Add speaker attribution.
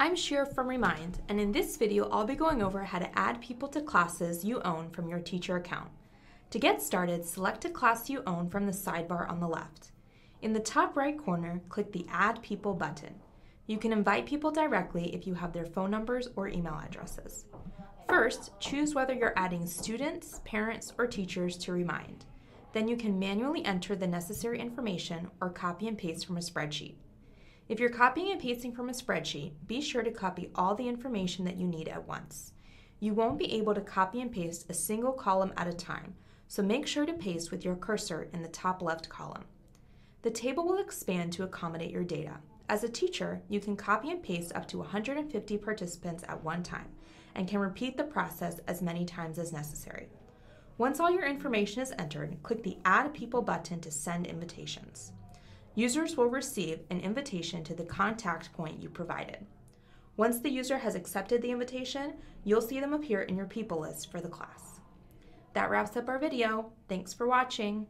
Speaker 1: I'm Shira from Remind, and in this video I'll be going over how to add people to classes you own from your teacher account. To get started, select a class you own from the sidebar on the left. In the top right corner, click the Add People button. You can invite people directly if you have their phone numbers or email addresses. First, choose whether you're adding students, parents, or teachers to Remind. Then you can manually enter the necessary information or copy and paste from a spreadsheet. If you're copying and pasting from a spreadsheet, be sure to copy all the information that you need at once. You won't be able to copy and paste a single column at a time, so make sure to paste with your cursor in the top left column. The table will expand to accommodate your data. As a teacher, you can copy and paste up to 150 participants at one time and can repeat the process as many times as necessary. Once all your information is entered, click the Add People button to send invitations. Users will receive an invitation to the contact point you provided. Once the user has accepted the invitation, you'll see them appear in your people list for the class. That wraps up our video. Thanks for watching.